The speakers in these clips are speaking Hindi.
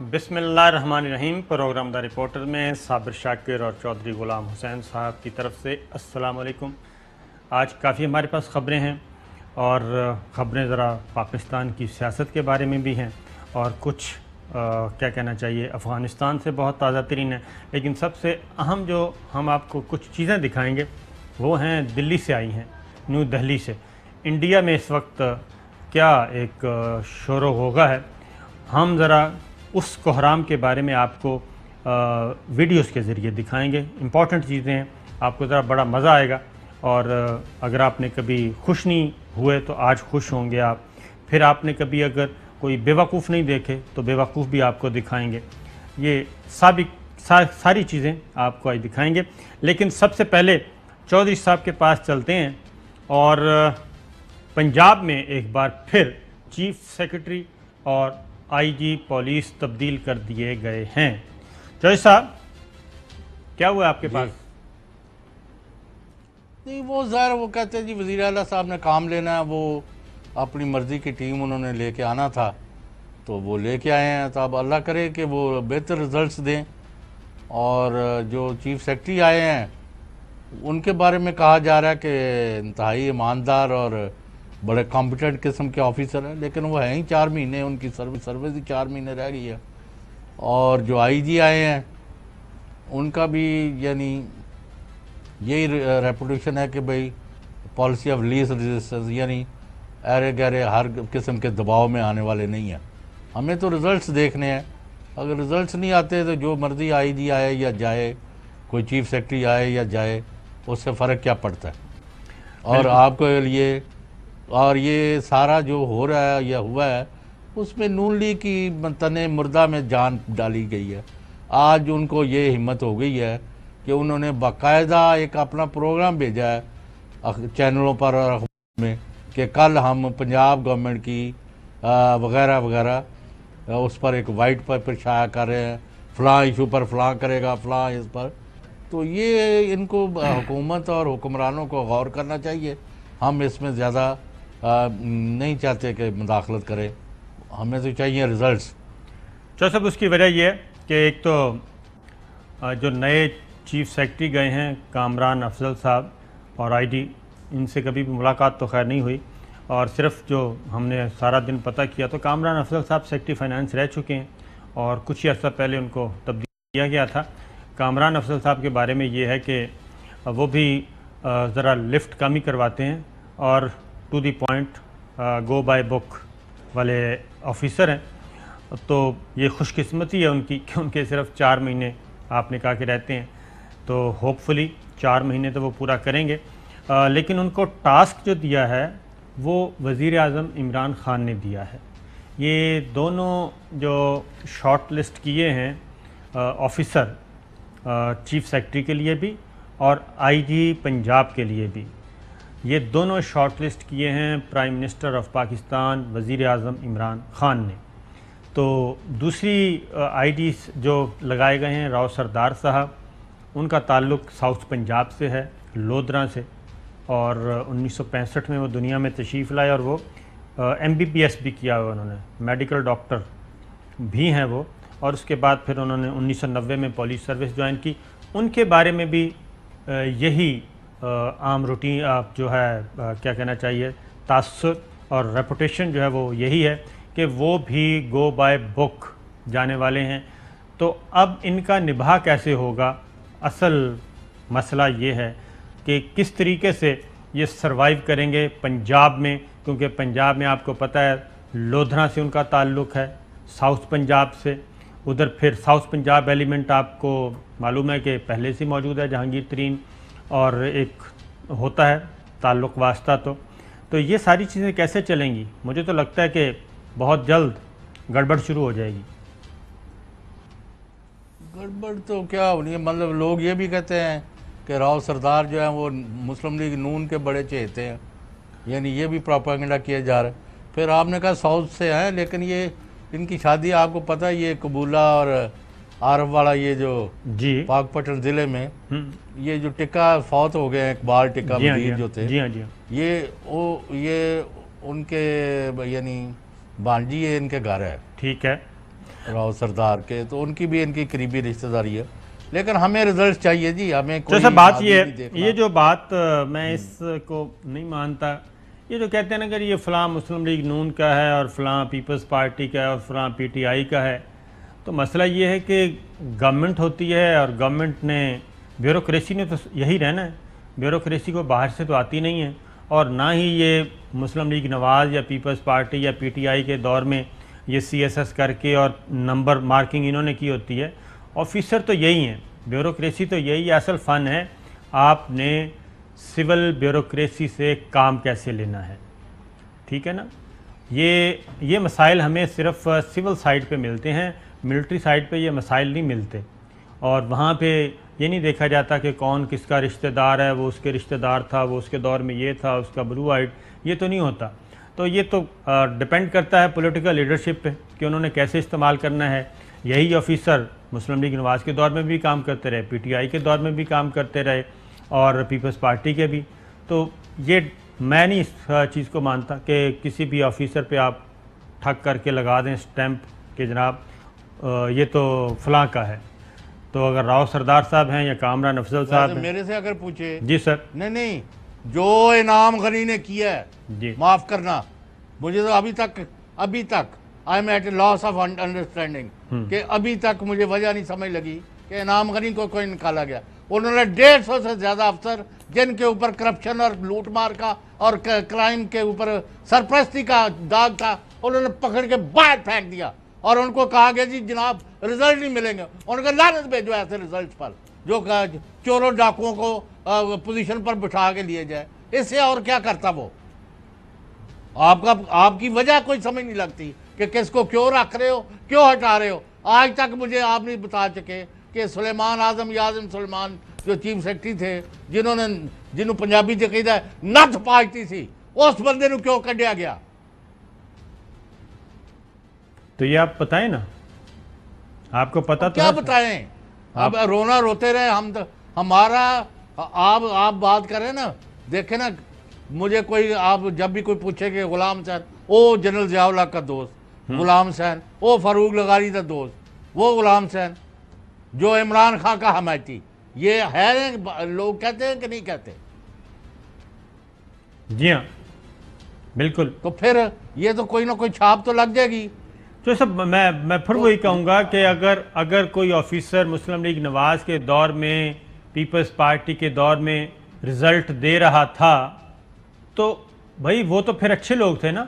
बिसमीम प्रोग्राम द रिपोर्टर में साबिर शाकिर और चौधरी ग़ुलाम हुसैन साहब की तरफ़ से अस्सलाम वालेकुम। आज काफ़ी हमारे पास ख़बरें हैं और ख़बरें ज़रा पाकिस्तान की सियासत के बारे में भी हैं और कुछ आ, क्या कहना चाहिए अफ़गानिस्तान से बहुत ताज़ा तरीन है। लेकिन सबसे अहम जो हम आपको कुछ चीज़ें दिखाएँगे वो हैं दिल्ली से आई हैं न्यू दिल्ली से। इंडिया में इस वक्त क्या एक शोर होगा है। हम ज़रा उस कोहराम के बारे में आपको वीडियोस के ज़रिए दिखाएँगे। इंपॉर्टेंट चीज़ें हैं आपको ज़रा बड़ा मज़ा आएगा। और अगर आपने कभी खुश नहीं हुए तो आज खुश होंगे आप। फिर आपने कभी अगर कोई बेवकूफ़ नहीं देखे तो बेवकूफ़ भी आपको दिखाएँगे। ये साबिक सा, सारी चीज़ें आपको आज दिखाएँगे। लेकिन सबसे पहले चौधरी साहब के पास चलते हैं। और पंजाब में एक बार फिर चीफ सेक्रेटरी और आईजी पुलिस तब्दील कर दिए गए हैं। जय साहब क्या हुआ आपके पास? नहीं वो ज़ाहिर वो कहते हैं जी वज़ी अला साहब ने काम लेना है वो अपनी मर्ज़ी की टीम उन्होंने लेके आना था। तो वो लेके आए हैं तो अब अल्लाह करे कि वो बेहतर रिज़ल्ट्स दें। और जो चीफ सेक्रेटरी आए हैं उनके बारे में कहा जा रहा है कि इंतहाई ईमानदार और बड़े कॉम्पिटेंट किस्म के ऑफिसर हैं लेकिन वो हैं ही चार महीने उनकी सर्विस सर्विस ही चार महीने रह गई है। और जो आईजी आए हैं उनका भी यानी यही रेपुटेशन है कि भाई पॉलिसी ऑफ़ लीज रेजिस्टेंस यानी अरे गहरे हर किस्म के दबाव में आने वाले नहीं हैं। हमें तो रिज़ल्ट्स देखने हैं। अगर रिज़ल्ट्स नहीं आते तो जो मर्ज़ी आईजी आए या जाए कोई चीफ सेक्रेटरी आए या जाए उससे फ़र्क क्या पड़ता है? और आपको लिए और ये सारा जो हो रहा है, या हुआ है, उसमें नून लीग की तने मुर्दा में जान डाली गई है। आज उनको ये हिम्मत हो गई है कि उन्होंने बाकायदा एक अपना प्रोग्राम भेजा है चैनलों पर और अखबार में, कि कल हम पंजाब गवर्नमेंट की वगैरह वगैरह उस पर एक वाइट पेपर छाया कर रहे हैं, फ़लाँ इशू पर फ़लाँ करेगा, फ़लाँ इस पर। तो ये इनको हुकूमत और हुक्मरानों को गौर करना चाहिए। हम इसमें ज़्यादा नहीं चाहते कि मुदाखलत करें। हमें तो चाहिए रिज़ल्ट चलो, सब उसकी वजह यह है कि एक तो जो नए चीफ सेक्रेटरी गए हैं, कामरान अफजल साहब और आईडी इनसे कभी भी मुलाकात तो खैर नहीं हुई। और सिर्फ़ जो हमने सारा दिन पता किया तो कामरान अफजल साहब सेक्रेटरी फाइनेंस रह चुके हैं और कुछ ही अर्सा पहले उनको तब्दील किया गया था। कामरान अफजल साहब के बारे में ये है कि वो भी ज़रा लिफ्ट कम ही करवाते हैं और to the point go by book वाले ऑफिसर हैं। तो ये खुशकिस्मती है उनकी कि उनके सिर्फ़ चार महीने आपने कहा कि रहते हैं। तो होपफुली चार महीने तो वो पूरा करेंगे। आ, लेकिन उनको टास्क जो दिया है वो वज़ी अजम इमरान ख़ान ने दिया है। ये दोनों जो शॉर्ट लिस्ट किए हैं ऑफिसर चीफ सेक्रेटरी के लिए भी और आईजी पंजाब के लिए भी। ये दोनों शॉर्ट लिस्ट किए हैं प्राइम मिनिस्टर ऑफ़ पाकिस्तान वज़ी अजम इमरान ख़ान ने। तो दूसरी आईडी जो लगाए गए हैं, राव सरदार साहब, उनका ताल्लुक साउथ पंजाब से है, लोधरा से, और 1965 में वो दुनिया में तशरीफ़ लाए और वो एम बी पी एस भी किया हुआ उन्होंने, मेडिकल डॉक्टर भी हैं वो, और उसके बाद फिर उन्होंने 1990 में पुलिस सर्विस ज्वाइन की। उनके बारे में भी यही आम रूटीन आप जो है क्या कहना चाहिए, तासर और रेपुटेशन जो है वो यही है कि वो भी गो बाय बुक जाने वाले हैं। तो अब इनका निभा कैसे होगा? असल मसला ये है कि किस तरीके से ये सरवाइव करेंगे पंजाब में? क्योंकि पंजाब में आपको पता है लोधरा से उनका ताल्लुक़ है, साउथ पंजाब से। उधर फिर साउथ पंजाब एलिमेंट आपको मालूम है कि पहले से मौजूद है जहांगीर तरीन। और एक होता है ताल्लुक़ वास्ता तो। तो ये सारी चीज़ें कैसे चलेंगी? मुझे तो लगता है कि बहुत जल्द गड़बड़ शुरू हो जाएगी। गड़बड़ तो क्या होनी है? मतलब लोग ये भी कहते हैं कि राव सरदार जो है वो मुस्लिम लीग नून के बड़े चहेते हैं। यानी ये भी प्रोपागेंडा किया जा रहा है। फिर आपने कहा साउथ से हैं, लेकिन ये इनकी शादी, आपको पता है ये कबूला और आरफ वाला ये जो जी पाकपटन ज़िले में हम्म। ये जो टिक्का फौत हो गए इकबाल टिक्का हाँ वज़ीर जो थे जी हाँ जी हाँ। ये वो ये उनके यानी बांजी है इनके घर है ठीक है राव सरदार के तो उनकी भी इनकी करीबी रिश्तेदारी है लेकिन हमें रिज़ल्ट चाहिए जी हमें तो कोई बात ये है। ये जो बात मैं इसको नहीं मानता ये जो कहते हैं ना कि ये फ़लाँ मुस्लिम लीग नून का है और फ़लाँ पीपल्स पार्टी का है और फ़लाँ पीटीआई का है तो मसला ये है कि गवर्नमेंट होती है और गवर्नमेंट ने ब्यूरोक्रेसी ने तो यही रहना है। ब्यूरोक्रेसी को बाहर से तो आती नहीं है और ना ही ये मुस्लिम लीग नवाज़ या पीपल्स पार्टी या पीटीआई के दौर में ये सीएसएस करके और नंबर मार्किंग इन्होंने की होती है। ऑफिसर तो यही हैं। ब्यूरोक्रेसी तो यही असल फ़न है। आपने सिविल ब्यूरोक्रेसी से काम कैसे लेना है? ठीक है ना? ये ये मसाइल हमें सिर्फ़ सिविल साइड पे मिलते हैं। मिलिट्री साइड पे ये मसाइल नहीं मिलते। और वहाँ पे ये नहीं देखा जाता कि कौन किसका रिश्तेदार है, वो उसके रिश्तेदार था, वो उसके दौर में ये था, उसका ब्लू आइड ये तो नहीं होता। तो ये तो डिपेंड करता है पॉलिटिकल लीडरशिप पे कि उन्होंने कैसे इस्तेमाल करना है। यही ऑफिसर मुस्लिम लीग नवाज़ के दौर में भी काम करते रहे पीटीआई के दौर में भी काम करते रहे और पीपल्स पार्टी के भी। तो ये मैं नहीं इस चीज़ को मानता कि किसी भी ऑफिसर पे आप ठग करके लगा दें स्टैंप कि जनाब। ये तो फलां का है। तो अगर राव सरदार साहब हैं या कामरान अफजल साहब मेरे से अगर पूछे जी सर। नहीं नहीं जो इनाम गनी ने किया है जी। माफ़ करना। मुझे तो अभी तक अभी तक I am at a loss of understanding कि अभी तक मुझे वजह नहीं समझ लगी कि इनाम गनी को कोई निकाला गया। उन्होंने डेढ़ सौ से ज़्यादा अफसर जिनके ऊपर करप्शन और लूटमार का और क्राइम के ऊपर सरप्रस्ती का दाग था उन्होंने पकड़ के बाहर फेंक दिया। और उनको कहा गया जी, जनाब रिज़ल्ट नहीं मिलेंगे। उनका लानत भेजो ऐसे रिज़ल्ट पर, जो चोरों डाकुओं को पोजीशन पर बिठा के लिए जाए। इससे और क्या करता वो? आपका, आपकी वजह कोई समझ नहीं लगती कि किसको क्यों रख रहे हो, क्यों हटा रहे हो। आज तक मुझे आप नहीं बता चुके कि सुलेमान आज़म या आज़म सुलेमान जो चीफ सेक्रेटरी थे, जिन्होंने जिन्होंने पंजाबी च कहता नथ पाजती सी, उस बंदे क्यों कढ़िया गया? तो ये आप बताएँ ना। आपको पता तो क्या बताएँ? अब रोना रोते रहे हम तो हमारा आप आप बात करें ना देखे ना मुझे कोई आप जब भी कोई पूछे कि गुलाम हुसैन ओ जनरल जियाउल्ला का दोस्त गुलाम हुसैन ओ फारूक लगारी का दोस्त वो गुलाम हुसैन जो इमरान खान का हमायती ये है लोग कहते हैं कि नहीं कहते? जी हाँ बिल्कुल। तो फिर ये तो कोई ना कोई छाप तो लग जाएगी। तो सब मैं मैं फिर वही कहूँगा कि अगर अगर कोई ऑफिसर मुस्लिम लीग नवाज़ के दौर में पीपल्स पार्टी के दौर में रिज़ल्ट दे रहा था तो भाई वो तो फिर अच्छे लोग थे ना?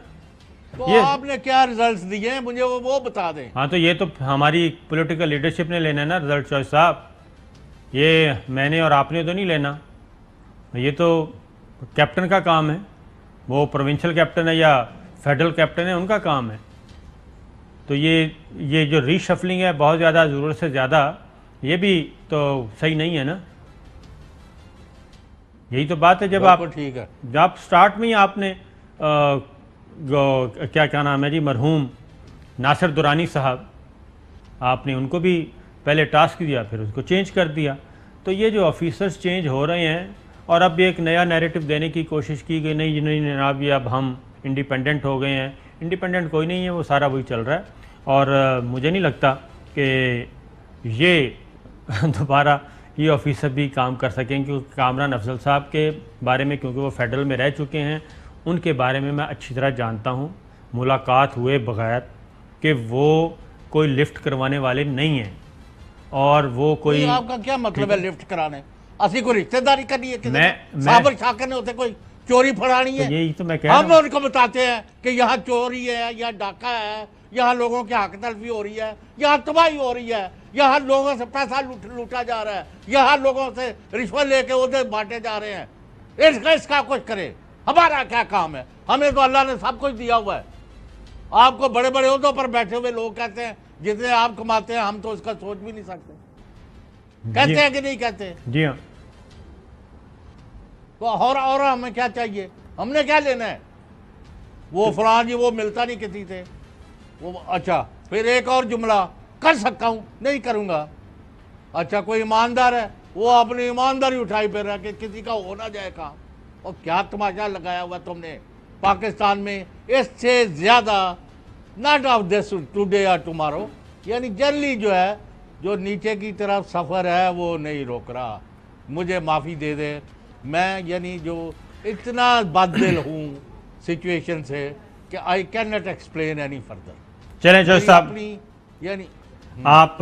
तो ये- आपने क्या रिजल्ट्स दिए हैं? मुझे वो वो बता दें। हाँ तो ये तो हमारी पॉलिटिकल लीडरशिप ने लेना है ना रिज़ल्ट चॉइस साहब। ये मैंने और आपने तो नहीं लेना। ये तो कैप्टन का काम है। वो प्रोविंशियल कैप्टन है या फेडरल कैप्टन है उनका काम है। तो ये ये जो रीशफलिंग है बहुत ज़्यादा ज़रूरत से ज़्यादा ये भी तो सही नहीं है ना? यही तो बात है जब आप ठीक है। जब आप स्टार्ट में ही आपने गो- क्या क्या नाम है जी मरहूम नासिर दुरानी साहब आपने उनको भी पहले टास्क दिया फिर उसको चेंज कर दिया। तो ये जो ऑफिसर्स चेंज हो रहे हैं और अब एक नया नैरेटिव देने की कोशिश की गई नहीं नहीं जनाब ये अब हम इंडिपेंडेंट हो गए हैं। इंडिपेंडेंट कोई नहीं है वो सारा वही चल रहा है। और मुझे नहीं लगता कि ये दोबारा ये ऑफिसर भी काम कर सकें क्योंकि कामरान अफजल साहब के बारे में क्योंकि वो फेडरल में रह चुके हैं उनके बारे में मैं अच्छी तरह जानता हूँ। मुलाकात हुए बगैर कि वो कोई लिफ्ट करवाने वाले नहीं हैं और वो कोई कोई आपका क्या मतलब है लिफ्ट कराने? असि कोई रिश्तेदारी करनी है मैं- मैं- ने होते कोई? चोरी फड़ानी तो है। यही तो मैं कह हम उनको बताते हैं कि यहाँ चोरी है यहाँ डाका है यहाँ लोगों की हक तलफी हो रही है यहाँ तबाही हो रही है यहाँ लोगों से पैसा लूट लूटा जा रहा है यहाँ लोगों से रिश्वत लेके उधर बांटे जा रहे हैं। इसका इसका कुछ करे। हमारा क्या काम है? हमें तो अल्लाह ने सब कुछ दिया हुआ है। आपको बड़े बड़े उहदों पर बैठे हुए लोग कहते हैं जितने आप कमाते हैं हम तो उसका सोच भी नहीं सकते। कहते हैं कि नहीं कहते? जी हाँ। तो और और हमें क्या चाहिए? हमने क्या लेना है? वो फलां जी, वो मिलता नहीं किसी से। वो अच्छा फिर एक और जुमला, कर सकता हूँ, नहीं करूँगा। अच्छा कोई ईमानदार है, वो अपनी ईमानदारी उठाई फिर रहा कि किसी का हो ना जाए काम। और क्या तमाशा लगाया हुआ तुमने? पाकिस्तान में इससे ज़्यादा नॉट ऑफ़ दिस टुडे या टुमारो यानी जनरली जो है, जो नीचे की तरफ़ सफ़र है, वो नहीं रोक रहा। मुझे माफ़ी दे दे मैं यानी जो इतना बददिल हूँ सिचुएशन से कि I can not explain any further चलें जो साहब। यानी आप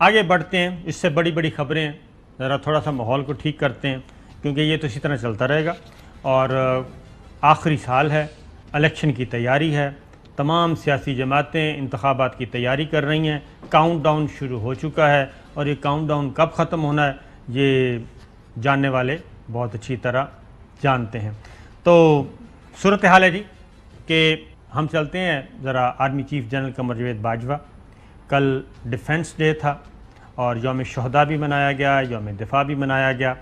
आगे बढ़ते हैं इससे बड़ी बड़ी खबरें ज़रा थोड़ा सा माहौल को ठीक करते हैं क्योंकि ये तो इसी तरह चलता रहेगा। और आखिरी साल है इलेक्शन की तैयारी है तमाम सियासी जमातें इंतबात की तैयारी कर रही हैं काउंट डाउन शुरू हो चुका है और ये काउंट डाउन कब ख़त्म होना है ये जानने वाले बहुत अच्छी तरह जानते हैं। तो सूरत हाल है जी कि हम चलते हैं ज़रा army chief general Qamar Javed Bajwa. कल डिफेंस डे था और योम शहदा भी मनाया गया, योम दिफा भी मनाया गया।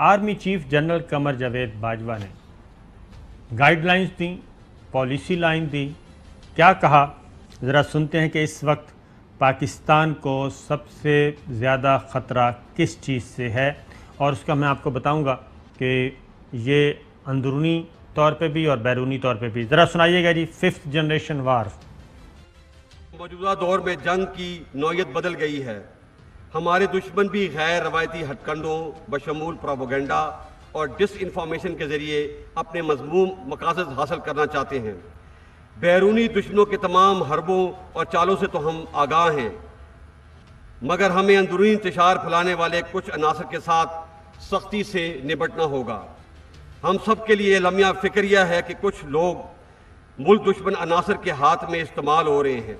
Army chief general Qamar Javed Bajwa ने गाइडलाइंस दी, पॉलिसी लाइन दी। क्या कहा? ज़रा सुनते हैं कि इस वक्त पाकिस्तान को सबसे ज़्यादा ख़तरा किस चीज़ से है? और उसका मैं आपको बताऊँगा कि ये अंदरूनी तौर पे भी और बैरूनी तौर पे भी। ज़रा सुनाइएगा जी फिफ्थ जनरेशन वार मौजूदा दौर में जंग की नौयत बदल गई है। हमारे दुश्मन भी गैर रवायती हटकंडों बशमूल प्रोपोगंडा और डिस इंफॉर्मेशन के ज़रिए अपने मजमूम मकासद हासिल करना चाहते हैं। बैरूनी दुश्मनों के तमाम हरबों और चालों से तो हम आगाह हैं। मगर हमें अंदरूनी इंतशार फैलाने वाले कुछ अनासर के साथ सख्ती से निपटना होगा। हम सब के लिए लम्हा फ़िक्र यह है कि कुछ लोग मुल्क दुश्मन अनासर के हाथ में इस्तेमाल हो रहे हैं।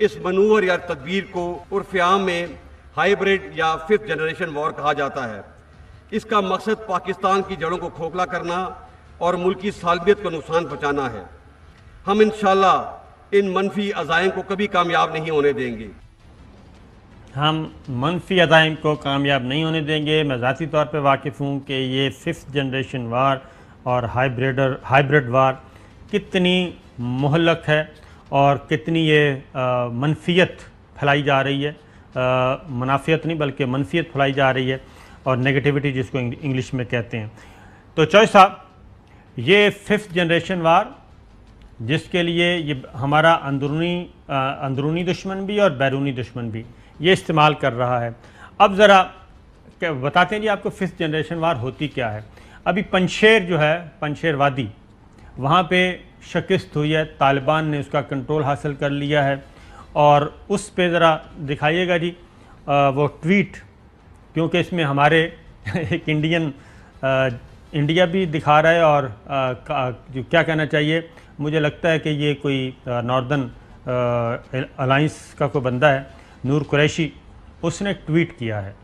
इस मनूवर या तदबीर को उर्फ्याम में हाइब्रिड या फिफ्थ जनरेशन वॉर कहा जाता है। इसका मकसद पाकिस्तान की जड़ों को खोखला करना और मुल्की सालबियत को नुकसान पहुँचाना है। हम इंशाल्लाह इन मनफी अजायम को कभी कामयाब नहीं होने देंगे। हम मनफी अदाइम को कामयाब नहीं होने देंगे। मैं ज़ाती तौर पर वाकिफ़ हूँ कि ये फिफ्थ जनरेशन वार और हाइब्रिडर हाइब्रिड वार कितनी महलक है और कितनी ये मनफियत फैलाई जा रही है। मुनाफियत नहीं, बल्कि मनफियत फैलाई जा रही है और नेगेटिविटी जिसको इंग्लिश में कहते हैं। तो चॉइस साहब, ये फिफ्थ जनरेशन वार जिसके लिए ये हमारा अंदरूनी अंदरूनी दुश्मन भी और बैरूनी दुश्मन भी ये इस्तेमाल कर रहा है। अब ज़रा बताते हैं जी आपको फिफ्थ जनरेशन वार होती क्या है। अभी पंशेर जो है पंशेर वादी वहाँ पे शिकस्त हुई है तालिबान ने उसका कंट्रोल हासिल कर लिया है। और उस पे ज़रा दिखाइएगा जी अ, वो ट्वीट क्योंकि इसमें हमारे एक इंडियन अ, इंडिया भी दिखा रहा है और का- जो क्या कहना चाहिए मुझे लगता है कि ये कोई नॉर्दर्न अलाइंस का कोई बंदा है। नूर कुरैशी, उसने ट्वीट किया है।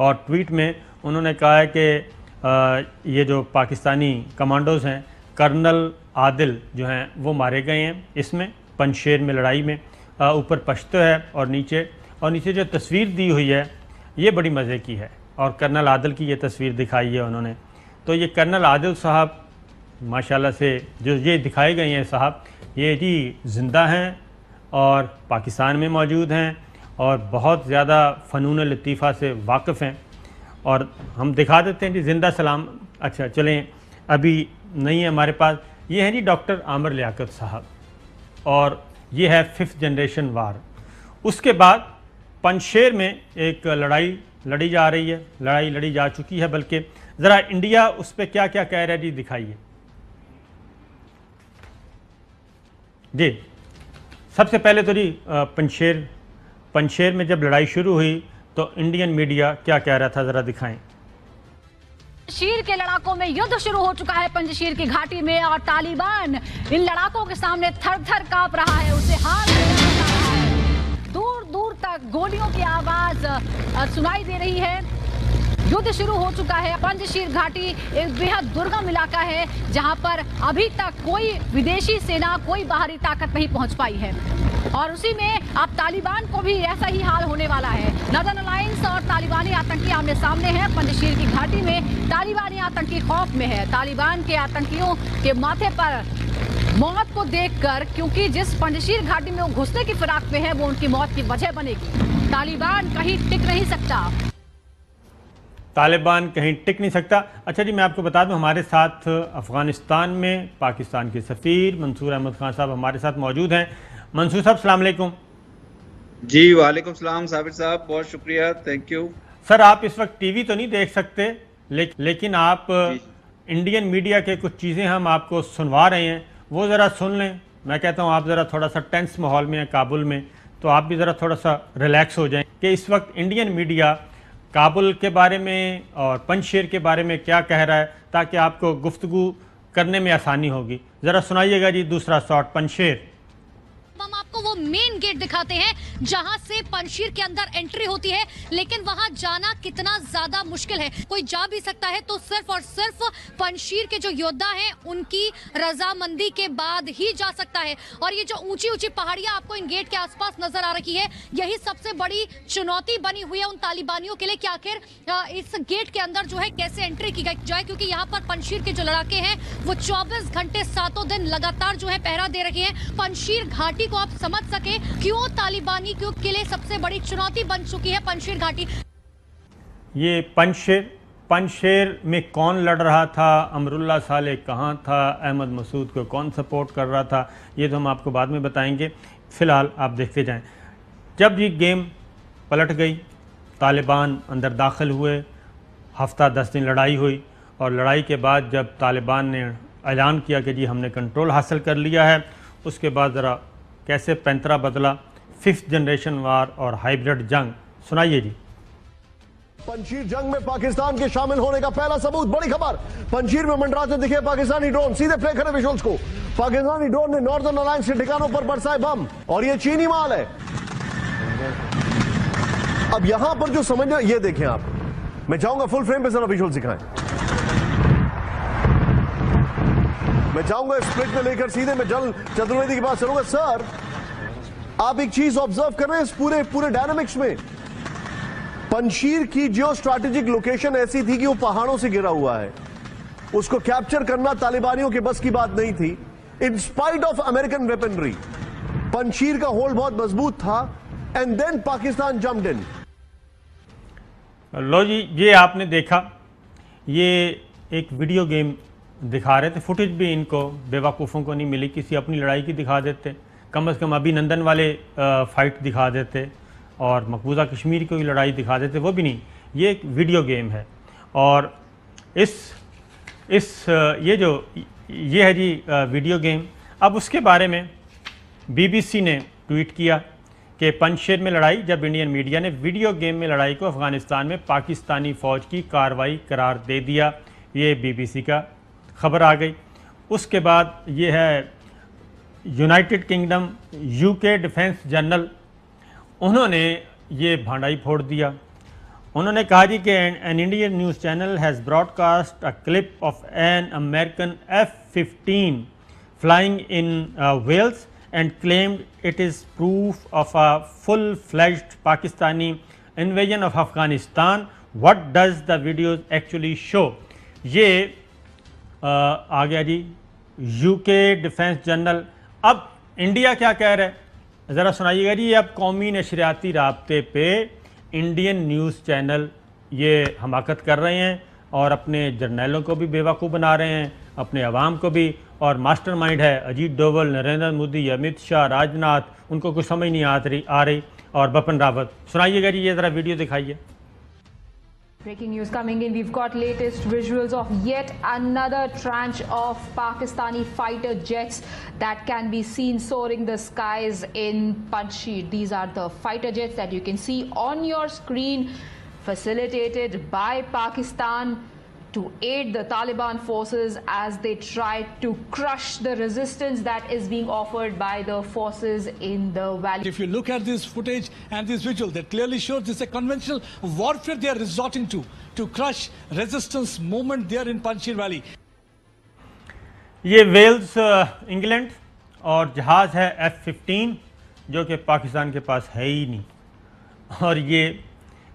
और ट्वीट में उन्होंने कहा है कि ये जो पाकिस्तानी कमांडोज़ हैं, कर्नल आदिल जो हैं, वो मारे गए हैं इसमें पंशेर में लड़ाई में। ऊपर पश्तो है और नीचे और नीचे जो तस्वीर दी हुई है, ये बड़ी मज़े की है। और कर्नल आदिल की ये तस्वीर दिखाई है उन्होंने। तो ये कर्नल आदिल साहब, माशाल्लाह से जो ये दिखाए गए हैं साहब, ये जी ज़िंदा हैं और पाकिस्तान में मौजूद हैं। और बहुत ज़्यादा फ़नून लतीफ़ा से वाकिफ़ हैं। और हम दिखा देते हैं जी ज़िंदा सलाम। अच्छा चलें, अभी नहीं है हमारे पास। ये है जी डॉक्टर आमर लियाकत साहब और ये है फिफ्थ जनरेशन वार। उसके बाद पंशेर में एक लड़ाई लड़ी जा रही है, लड़ाई लड़ी जा चुकी है बल्कि ज़रा इंडिया उस पर क्या क्या कह रहा है जी दिखाइए। जी, सबसे पहले तो जी पंशेर पंशेर में जब लड़ाई शुरू हुई तो इंडियन मीडिया क्या कह रहा था? ज़रा दिखाएँ। शीर के लड़ाकों में युद्ध शुरू हो चुका है पंजशीर की घाटी में और तालिबान इन लड़ाकों के सामने थर थर काप रहा है, उसे हार दूर दूर तक गोलियों की आवाज़ सुनाई दे रही है। युद्ध शुरू हो चुका है। पंजशीर घाटी एक बेहद दुर्गम इलाका है, जहाँ पर अभी तक कोई विदेशी सेना, कोई बाहरी ताकत नहीं पहुँच पाई है। और उसी में अब तालिबान को भी ऐसा ही हाल होने वाला है। नदन अलायंस और तालिबानी आतंकी आमने सामने हैं। पंजशीर की घाटी में तालिबानी आतंकी खौफ में है। तालिबान के आतंकियों के माथे पर मौत को देखकर, क्योंकि जिस पंजशीर घाटी में वो घुसने की फिराक में है, वो उनकी मौत की वजह बनेगी। तालिबान कहीं टिक नहीं सकता। तालिबान कहीं टिक नहीं सकता। अच्छा जी मैं आपको बता दूँ हमारे साथ अफ़गानिस्तान में पाकिस्तान के सफ़ीर मंसूर अहमद खान साहब हमारे साथ मौजूद हैं। मंसूर साहब सलाम अलैकुम जी वालेकुम सलाम साबिर साहब बहुत शुक्रिया थैंक यू सर आप इस वक्त टीवी तो नहीं देख सकते ले, लेकिन आप इंडियन मीडिया के कुछ चीज़ें हम आपको सुनवा रहे हैं वो ज़रा सुन लें। मैं कहता हूँ आप ज़रा थोड़ा सा टेंस माहौल में हैं काबुल में तो आप भी ज़रा थोड़ा सा रिलैक्स हो जाएँ कि इस वक्त इंडियन मीडिया काबुल के बारे में और पंजशेर के बारे में क्या कह रहा है, ताकि आपको गुफ्तु करने में आसानी होगी। ज़रा सुनाइएगा जी दूसरा शॉट आपको वो मेन गेट दिखाते हैं, जहाँ से पंशीर के अंदर एंट्री होती है, लेकिन वहाँ जाना कितना ज़्यादा मुश्किल है। कोई जा भी सकता है तो सिर्फ़ और सिर्फ़ पंशीर के जो योद्धा हैं, उनकी रजामंदी के बाद ही जा सकता है। और ये जो ऊँची ऊँची पहाड़ियाँ आपको इन गेट के आसपास नज़र आ रही है, यही सबसे बड़ी चुनौती बनी हुई है उन तालिबानियों के लिए कि आखिर इस गेट के अंदर जो है कैसे एंट्री की जाए, क्योंकि यहाँ पर पंशीर के जो लड़ाके हैं, वो 24 घंटे सातों दिन लगातार जो है पहरा दे रहे हैं। पंशीर घाटी को आप समझ सके क्यों तालिबानी क्यों के लिए सबसे बड़ी चुनौती बन चुकी है पंशीर घाटी। ये पंजशेर पंजशेर में कौन लड़ रहा था? अमरुल्ला साले कहाँ था? अहमद मसूद को कौन सपोर्ट कर रहा था? ये तो हम आपको बाद में बताएँगे। फ़िलहाल आप देखते जाएँ। जब ये गेम पलट गई, तालिबान अंदर दाखिल हुए, हफ़्ता दस दिन लड़ाई हुई और लड़ाई के बाद जब तालिबान ने ऐलान किया कि जी हमने कंट्रोल हासिल कर लिया है, उसके बाद ज़रा कैसे पैंतरा बदला फिफ्थ जनरेशन वार और हाइब्रिड जंग। सुनाइए जी। पंशीर जंग में पाकिस्तान के शामिल होने का पहला सबूत, बड़ी खबर। पंशीर में मंडराते दिखे पाकिस्तानी ड्रोन, सीधे प्ले करें विजुअल्स को। पाकिस्तानी ड्रोन ने नॉर्दर्न अलायंस के ठिकानों पर बरसाए बम, और ये चीनी माल है। अब यहाँ पर जो समझ, ये देखें आप। मैं चाहूँगा फुल फ्रेम पे जरा विजुअल दिखाएँ। मैं चाहूँगा स्प्लिट में लेकर सीधे मैं जल चतुर्वेदी के पास चलूँगा। सर आप एक चीज़ ऑब्ज़र्व कर रहे हैं इस पूरे पूरे डायनामिक्स में। पंशीर की जियो स्ट्रैटेजिक लोकेशन ऐसी थी कि वो पहाड़ों से घिरा हुआ है। उसको कैप्चर करना तालिबानियों के बस की बात नहीं थी। In spite of American weaponry Panjshir का होल्ड बहुत मज़बूत था and then Pakistan jump in लो जी, ये आपने देखा। ये एक वीडियो गेम दिखा रहे थे फुटेज भी इनको, बेवकूफ़ों को नहीं मिली, किसी अपनी लड़ाई की दिखा देते, कम अज़ कम अभिनंदन वाले फाइट दिखा देते, और मकबूजा कश्मीर की लड़ाई दिखा देते, वो भी नहीं, ये एक वीडियो गेम है। और इस इस ये जो, ये है जी वीडियो गेम अब उसके बारे में बीबीसी ने ट्वीट किया कि पंजशेर में लड़ाई, जब इंडियन मीडिया ने वीडियो गेम में लड़ाई को अफ़गानिस्तान में पाकिस्तानी फ़ौज की कार्रवाई करार दे दिया, ये बीबीसी का खबर आ गई। उसके बाद ये है United Kingdom UK defence general उन्होंने ये भांडाई फोड़ दिया। उन्होंने कहा जी कि an Indian news channel has broadcast a clip of an American F fifteen flying in Wales and claimed it is proof of a full flashed Pakistani invasion of Afghanistan what does the videos actually show ये आ गया जी यूके डिफेंस जनरल अब इंडिया क्या कह रहा है? ज़रा सुनाइएगा जी अब कौमी नशरियाती रबते पे इंडियन न्यूज़ चैनल ये हमाकत कर रहे हैं और अपने जर्नैलों को भी बेवकूफ़ बना रहे हैं, अपने आवाम को भी। और मास्टरमाइंड है अजीत डोवल, नरेंद्र मोदी, अमित शाह, राजनाथ, उनको कुछ समझ नहीं आ रही आ रही। और बपन रावत, सुनाइएगा जी, ये ज़रा वीडियो दिखाइए। Breaking news coming in. We've got latest visuals of yet another tranche of Pakistani fighter jets that can be seen soaring the skies in Panjshir. These are the fighter jets that you can see on your screen, facilitated by Pakistan to aid the Taliban forces as they try to crush the resistance that is being offered by the forces in the valley. If you look at this footage and this visual, that clearly shows this is a conventional warfare they are resorting to to crush resistance movement there in Panjshir Valley. ये वेल्स इंग्लैंड और जहाज़ है एफ फिफ्टीन जो कि पाकिस्तान के पास है ही नहीं और ये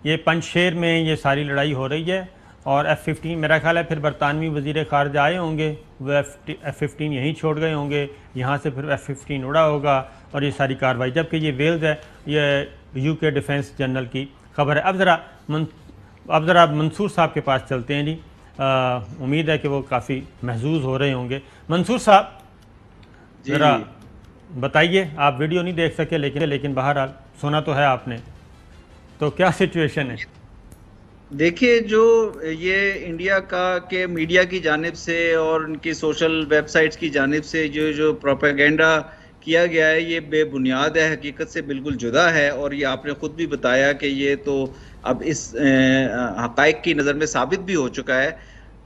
ये पंजशेर में ये सारी लड़ाई हो रही है और एफ़ फिफ्टीन मेरा ख्याल है फिर बरतानवी वज़ीर खारजा आए होंगे। वो एफ़ एफ़ फिफ्टीन यहीं छोड़ गए होंगे। यहाँ से फिर एफ़ फिफ्टीन उड़ा होगा और ये सारी कार्रवाई। जबकि ये वेल्स है ये यू के डिफेंस जनरल की खबर है। अब ज़रा मन अब ज़रा मंसूर साहब के पास चलते हैं जी। उम्मीद है कि वो काफ़ी महजूज हो रहे होंगे। मंसूर साहब ज़रा बताइए आप वीडियो नहीं देख सके लेकिन लेकिन बहरहाल सुना तो है आपने। तो क्या सिचुएशन है? देखिए, जो ये इंडिया का, के मीडिया की जानब से और उनकी सोशल वेबसाइट्स की जानब से जो जो प्रोपेगेंडा किया गया है, ये बेबुनियाद है, हकीकत से बिल्कुल जुदा है। और ये आपने खुद भी बताया कि ये तो अब इस हकाइक की नज़र में साबित भी हो चुका है।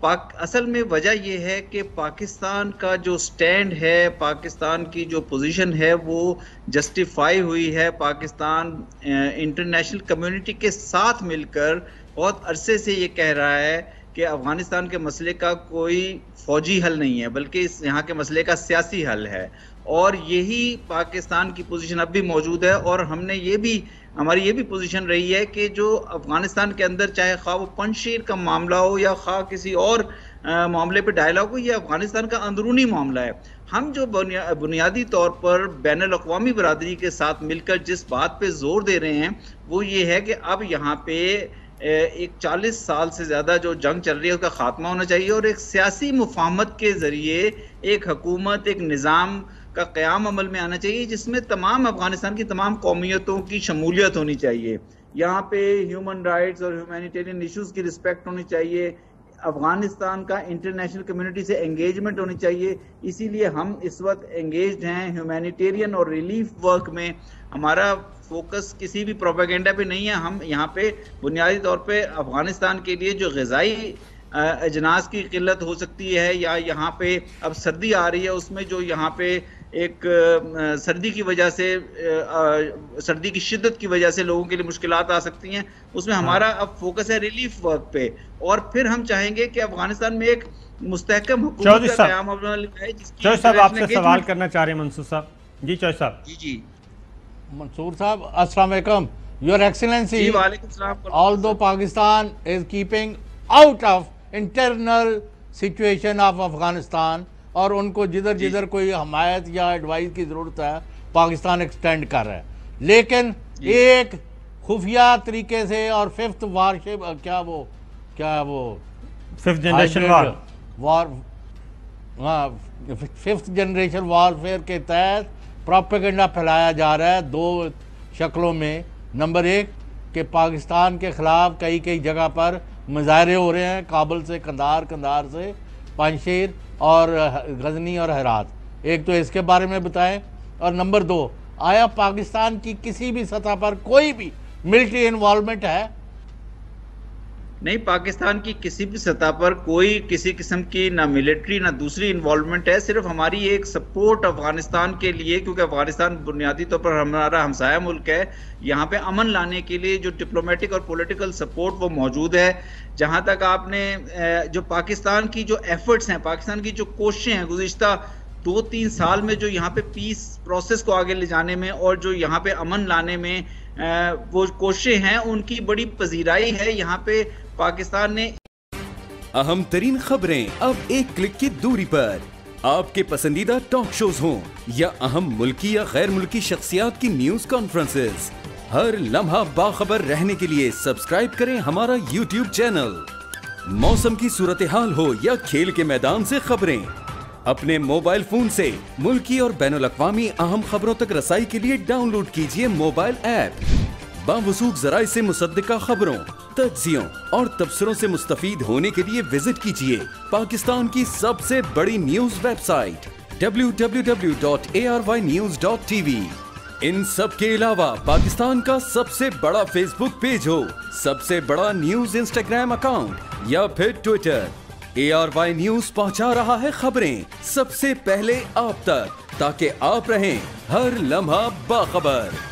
पाक, असल में वजह यह है कि पाकिस्तान का जो स्टैंड है, पाकिस्तान की जो पोजीशन है, वो जस्टिफाई हुई है। पाकिस्तान इंटरनेशनल कम्युनिटी के साथ मिलकर बहुत अरसे से ये कह रहा है कि अफ़गानिस्तान के मसले का कोई फौजी हल नहीं है बल्कि इस यहाँ के मसले का सियासी हल है। और यही पाकिस्तान की पोजीशन अब भी मौजूद है और हमने ये भी हमारी ये भी पोजीशन रही है कि जो अफ़गानिस्तान के अंदर चाहे खा वो पंशेर का मामला हो या खा किसी और आ, मामले पे डायलॉग हो ये अफ़गानिस्तान का अंदरूनी मामला है। हम जो बुनिया, बुनियादी तौर पर बैन अवी बरदरी के साथ मिलकर जिस बात पे ज़ोर दे रहे हैं वो ये है कि अब यहाँ पे एक 40 साल से ज़्यादा जो जंग चल रही है, उसका खात्मा होना चाहिए और एक सियासी मुफाहमत के ज़रिए एक हकूमत, एक निज़ाम का क़्याम अमल में आना चाहिए, जिसमें तमाम अफ़गानिस्तान की तमाम कौमियतों की शमूलियत होनी चाहिए। यहाँ पे ह्यूमन राइट्स और ह्यूमैनिटेरियन इश्यूज़ की रिस्पेक्ट होनी चाहिए। अफ़गानिस्तान का इंटरनेशनल कम्युनिटी से एंगेजमेंट होनी चाहिए। इसीलिए हम इस वक्त एंगेज हैं ह्यूमैनिटेरियन और रिलीफ वर्क में। हमारा फोकस किसी भी प्रोपेगेंडा पे नहीं है। हम यहाँ पे बुनियादी तौर पे अफ़गानिस्तान के लिए जो गज़ाई अजनास की किल्लत हो सकती है या यहाँ पे अब सर्दी आ रही है, उसमें जो यहाँ पे एक सर्दी की वजह से सर्दी की शिद्दत की वजह से लोगों के लिए मुश्किल आ सकती हैं। उसमें हाँ। हमारा अब फोकस है रिलीफ वर्क पे। और फिर हम चाहेंगे कि अफ़गानिस्तान में एक मुस्तकम हुकूमत का साहब। आपसे सवाल करना चाह रहे हैं मंसूर साहब। जी चौधरी साहब। जी जी। मंसूर साहब अस्सलाम your excellency although Pakistan is keeping out of internal situation of Afghanistan और उनको जिधर जिधर कोई हमायत या एडवाइस की ज़रूरत है पाकिस्तान एक्सटेंड कर रहा है। लेकिन एक खुफिया तरीके से और फिफ्थ वारशिप क्या वो क्या वो? फिफ्थ जनरेशन वार वार हाँ फिफ्थ जनरेशन वारफेयर के तहत प्रोपेगेंडा फैलाया जा रहा है दो शक्लों में। नंबर एक कि पाकिस्तान के ख़िलाफ़ कई कई जगह पर मुजाहरे हो रहे हैं काबुल से कंधार कंधार से पंशेर और गजनी और हरात। एक तो इसके बारे में बताएँ और नंबर दो, आया पाकिस्तान की किसी भी सतह पर कोई भी मिलिट्री इन्वॉलमेंट है नहीं, पाकिस्तान की किसी भी सतह पर कोई किसी किस्म की ना मिलिट्री, ना दूसरी इन्वॉल्वमेंट है, सिर्फ़ हमारी एक सपोर्ट अफ़गानिस्तान के लिए, क्योंकि अफ़गानिस्तान बुनियादी तौर तो पर हमारा हमसाया मुल्क है। यहाँ पे अमन लाने के लिए जो डिप्लोमेटिक और पॉलिटिकल सपोर्ट वो मौजूद है। जहाँ तक आपने जो पाकिस्तान की जो एफर्ट्स हैं, पाकिस्तान की जो कोशिशें हैं गुज्त दो तीन साल में जो यहाँ पे पीस प्रोसेस को आगे ले जाने में और जो यहाँ पे अमन लाने में वो कोशिशें हैं, उनकी बड़ी पजीराई है। यहाँ पे पाकिस्तान ने अहम तरीन खबरें अब एक क्लिक की दूरी पर। आपके पसंदीदा टॉक शोज़ हों या अहम मुल्की या गैर मुल्की शख्सियात की न्यूज़ कॉन्फ्रेंसेस हर लम्हा बाखबर रहने के लिए सब्सक्राइब करें हमारा यूट्यूब चैनल मौसम की सूरत हाल हो या खेल के मैदान से खबरें, अपने मोबाइल फ़ोन से मुल्की और बैन अवी अहम खबरों तक रसाई के लिए डाउनलोड कीजिए मोबाइल ऐप बावसूख जराये से मुसदा खबरों तजियों और तबसरों से मुस्तफ़ होने के लिए विज़िट कीजिए पाकिस्तान की सबसे बड़ी न्यूज़ वेबसाइट, www.arynews.tv इन सब के अलावा पाकिस्तान का सबसे बड़ा फेसबुक पेज हो, सबसे बड़ा न्यूज़ इंस्टाग्राम अकाउंट या फिर Twitter A R Y news पहुँचा रहा है खबरें सबसे पहले आप तक, ताकि आप रहें हर लम्हा बाखबर।